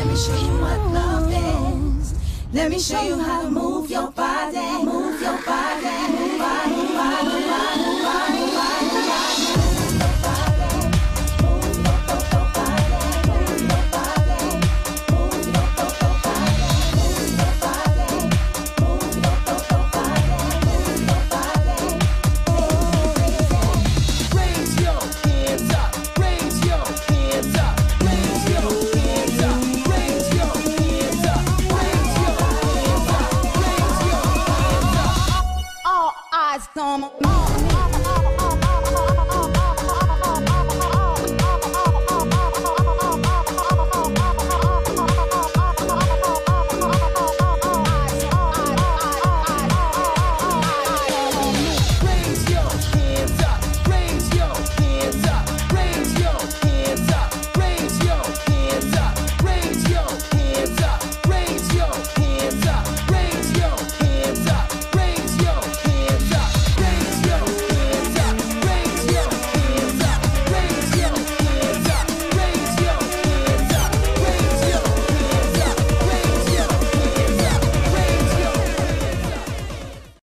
Let me show you what love is. Let me show you how to move your body, move your body. some more.